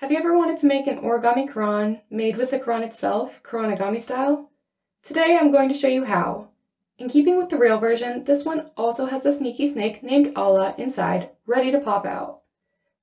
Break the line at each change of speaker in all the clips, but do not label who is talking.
Have you ever wanted to make an origami Quran made with the Quran itself, Quranigami style? Today I'm going to show you how. In keeping with the real version, this one also has a sneaky snake named Allah inside, ready to pop out.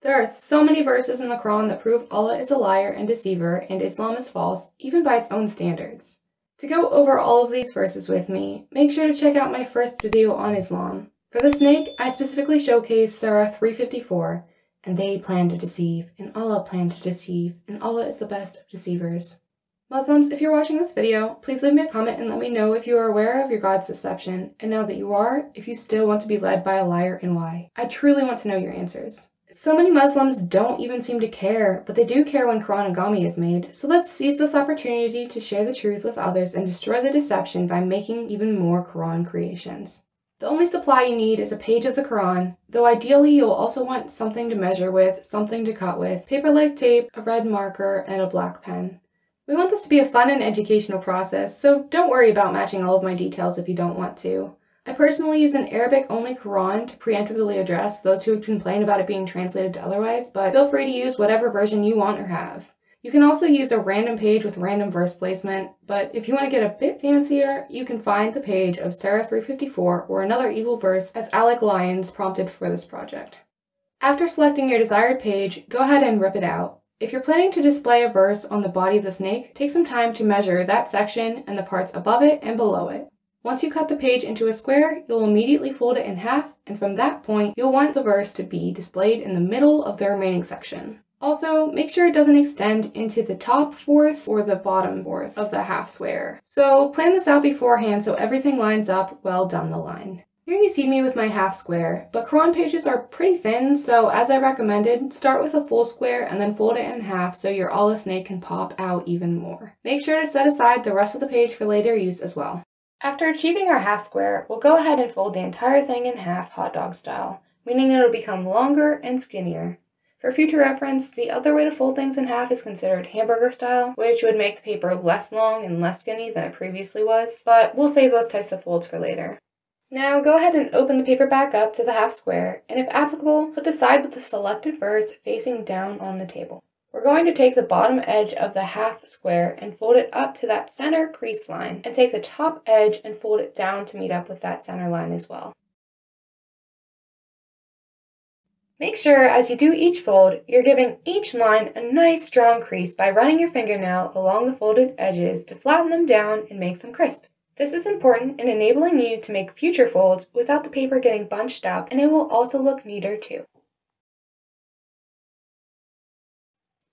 There are so many verses in the Quran that prove Allah is a liar and deceiver and Islam is false, even by its own standards. To go over all of these verses with me, make sure to check out my first video on Islam. For the snake, I specifically showcase Surah 354, and they plan to deceive, and Allah planned to deceive, and Allah is the best of deceivers. Muslims, if you're watching this video, please leave me a comment and let me know if you are aware of your God's deception, and now that you are, if you still want to be led by a liar and why. I truly want to know your answers. So many Muslims don't even seem to care, but they do care when Quranigami is made, so let's seize this opportunity to share the truth with others and destroy the deception by making even more Quran creations. The only supply you need is a page of the Quran, though ideally you'll also want something to measure with, something to cut with, paper-like tape, a red marker, and a black pen. We want this to be a fun and educational process, so don't worry about matching all of my details if you don't want to. I personally use an Arabic-only Quran to preemptively address those who complain about it being translated otherwise, but feel free to use whatever version you want or have. You can also use a random page with random verse placement, but if you want to get a bit fancier, you can find the page of Surah 354 or another evil verse as Alec Lyons prompted for this project. After selecting your desired page, go ahead and rip it out. If you're planning to display a verse on the body of the snake, take some time to measure that section and the parts above it and below it. Once you cut the page into a square, you'll immediately fold it in half, and from that point, you'll want the verse to be displayed in the middle of the remaining section. Also, make sure it doesn't extend into the top fourth or the bottom fourth of the half square. So plan this out beforehand so everything lines up well down the line. Here you see me with my half square, but Quran pages are pretty thin, so as I recommended, start with a full square and then fold it in half so your Allah snake can pop out even more. Make sure to set aside the rest of the page for later use as well. After achieving our half square, we'll go ahead and fold the entire thing in half hot dog style, meaning it'll become longer and skinnier. For future reference, the other way to fold things in half is considered hamburger style, which would make the paper less long and less skinny than it previously was, but we'll save those types of folds for later. Now go ahead and open the paper back up to the half square, and if applicable, put the side with the selected verse facing down on the table. We're going to take the bottom edge of the half square and fold it up to that center crease line, and take the top edge and fold it down to meet up with that center line as well. Make sure as you do each fold, you're giving each line a nice strong crease by running your fingernail along the folded edges to flatten them down and make them crisp. This is important in enabling you to make future folds without the paper getting bunched up and it will also look neater too.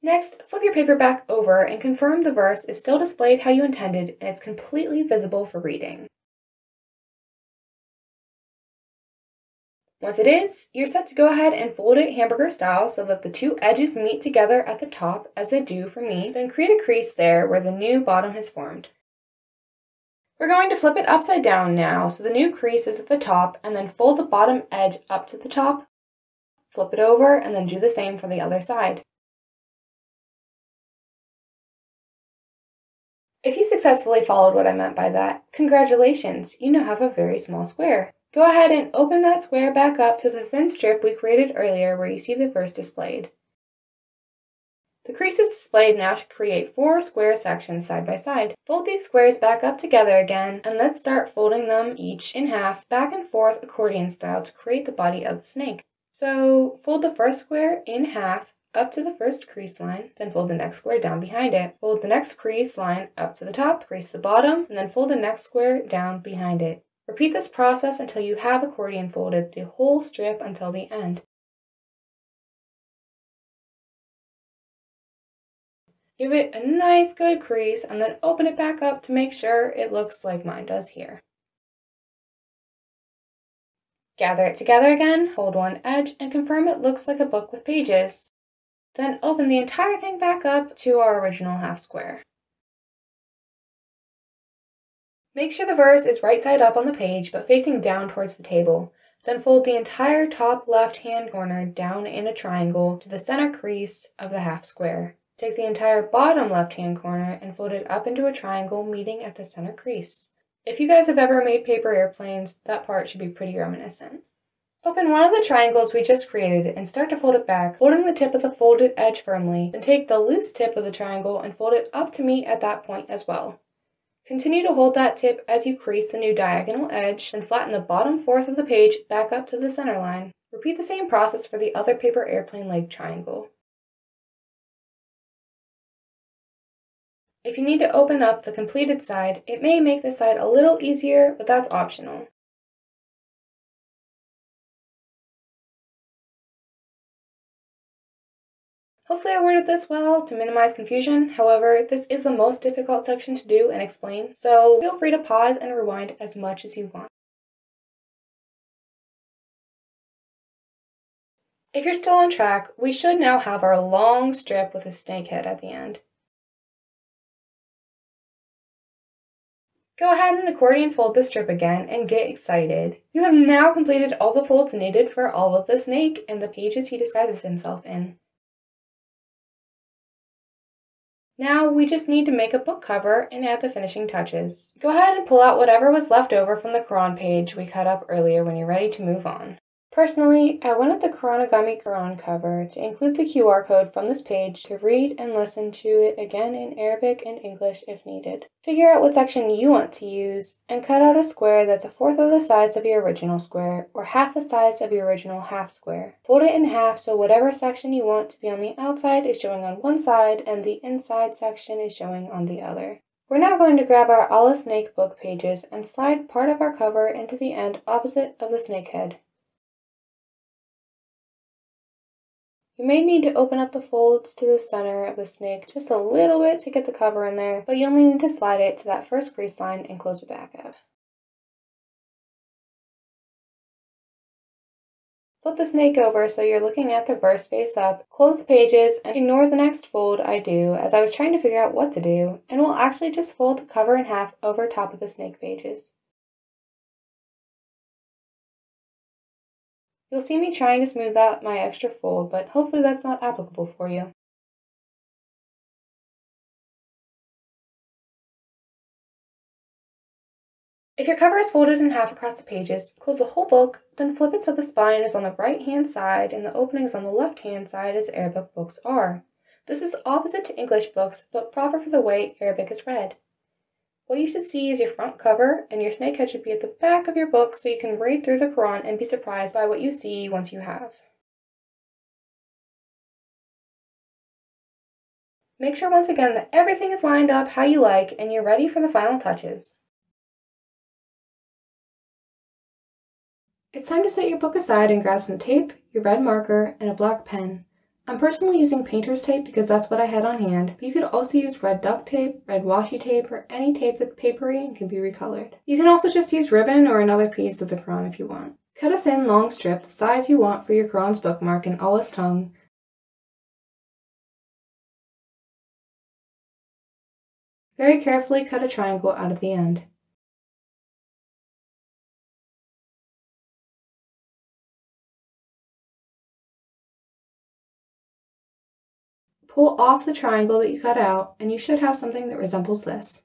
Next, flip your paper back over and confirm the verse is still displayed how you intended and it's completely visible for reading. Once it is, you're set to go ahead and fold it hamburger style so that the two edges meet together at the top as they do for me, then create a crease there where the new bottom has formed. We're going to flip it upside down now so the new crease is at the top and then fold the bottom edge up to the top, flip it over, and then do the same for the other side. If you successfully followed what I meant by that, congratulations, you now have a very small square. Go ahead and open that square back up to the thin strip we created earlier where you see the verse displayed. The crease is displayed now to create four square sections side by side. Fold these squares back up together again, and let's start folding them each in half, back and forth accordion style to create the body of the snake. So fold the first square in half up to the first crease line, then fold the next square down behind it. Fold the next crease line up to the top, crease the bottom, and then fold the next square down behind it. Repeat this process until you have accordion folded the whole strip until the end. Give it a nice good crease and then open it back up to make sure it looks like mine does here. Gather it together again, hold one edge, and confirm it looks like a book with pages. Then open the entire thing back up to our original half square. Make sure the verse is right side up on the page but facing down towards the table. Then fold the entire top left hand corner down in a triangle to the center crease of the half square. Take the entire bottom left hand corner and fold it up into a triangle meeting at the center crease. If you guys have ever made paper airplanes, that part should be pretty reminiscent. Open one of the triangles we just created and start to fold it back, holding the tip of the folded edge firmly. Then take the loose tip of the triangle and fold it up to meet at that point as well. Continue to hold that tip as you crease the new diagonal edge, and flatten the bottom fourth of the page back up to the center line. Repeat the same process for the other paper airplane leg triangle. If you need to open up the completed side, it may make the side a little easier, but that's optional. Hopefully I worded this well to minimize confusion, however, this is the most difficult section to do and explain, so feel free to pause and rewind as much as you want. If you're still on track, we should now have our long strip with a snake head at the end. Go ahead and accordion fold the strip again and get excited. You have now completed all the folds needed for all of the snake and the pages he disguises himself in. Now we just need to make a book cover and add the finishing touches. Go ahead and pull out whatever was left over from the Quran page we cut up earlier when you're ready to move on. Personally, I wanted the Quranigami Quran cover to include the QR code from this page to read and listen to it again in Arabic and English if needed. Figure out what section you want to use and cut out a square that's a fourth of the size of your original square or half the size of your original half square. Fold it in half so whatever section you want to be on the outside is showing on one side and the inside section is showing on the other. We're now going to grab our Allah Snake book pages and slide part of our cover into the end opposite of the snake head. You may need to open up the folds to the center of the snake just a little bit to get the cover in there, but you only need to slide it to that first crease line and close it back up. Flip the snake over so you're looking at the verse face up, close the pages, and ignore the next fold I do as I was trying to figure out what to do, and we'll actually just fold the cover in half over top of the snake pages. You'll see me trying to smooth out my extra fold, but hopefully that's not applicable for you. If your cover is folded in half across the pages, close the whole book, then flip it so the spine is on the right hand side and the opening is on the left hand side as Arabic books are. This is opposite to English books, but proper for the way Arabic is read. What you should see is your front cover, and your snake head should be at the back of your book so you can read through the Quran and be surprised by what you see once you have. Make sure once again that everything is lined up how you like and you're ready for the final touches. It's time to set your book aside and grab some tape, your red marker, and a black pen. I'm personally using painter's tape because that's what I had on hand, but you could also use red duct tape, red washi tape, or any tape that's papery and can be recolored. You can also just use ribbon or another piece of the Quran if you want. Cut a thin long strip the size you want for your Quran's bookmark in Allah's tongue, Very carefully cut a triangle out of the end. Pull off the triangle that you cut out, and you should have something that resembles this.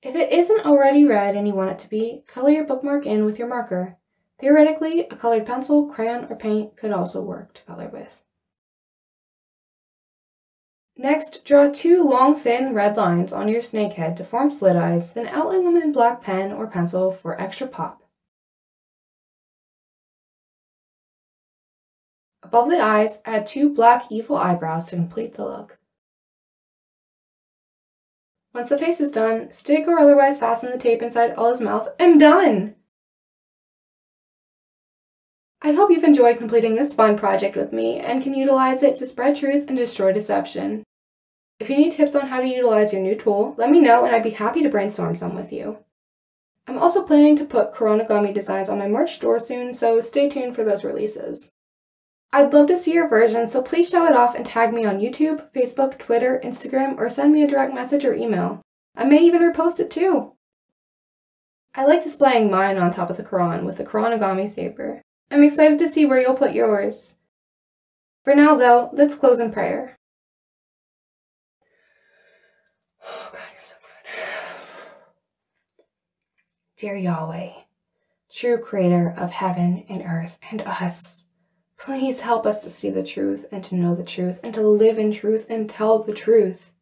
If it isn't already red and you want it to be, color your bookmark in with your marker. Theoretically, a colored pencil, crayon, or paint could also work to color with. Next, draw two long thin red lines on your snake head to form slit eyes, then outline them in black pen or pencil for extra pop. Above the eyes, add two black evil eyebrows to complete the look. Once the face is done, stick or otherwise fasten the tape inside Allah's mouth and done! I hope you've enjoyed completing this fun project with me and can utilize it to spread truth and destroy deception. If you need tips on how to utilize your new tool, let me know and I'd be happy to brainstorm some with you. I'm also planning to put Quranigami designs on my merch store soon, so stay tuned for those releases. I'd love to see your version, so please show it off and tag me on YouTube, Facebook, Twitter, Instagram, or send me a direct message or email. I may even repost it too. I like displaying mine on top of the Quran with the Quranigami saber. I'm excited to see where you'll put yours. For now, though, let's close in prayer. Oh, God, you're so good. Dear Yahweh, true creator of heaven and earth and us. Please help us to see the truth and to know the truth and to live in truth and tell the truth.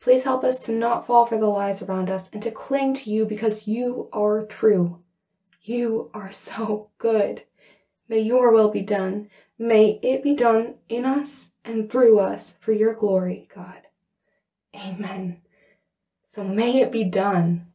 Please help us to not fall for the lies around us and to cling to you because you are true. You are so good. May your will be done. May it be done in us and through us for your glory, God. Amen. So may it be done.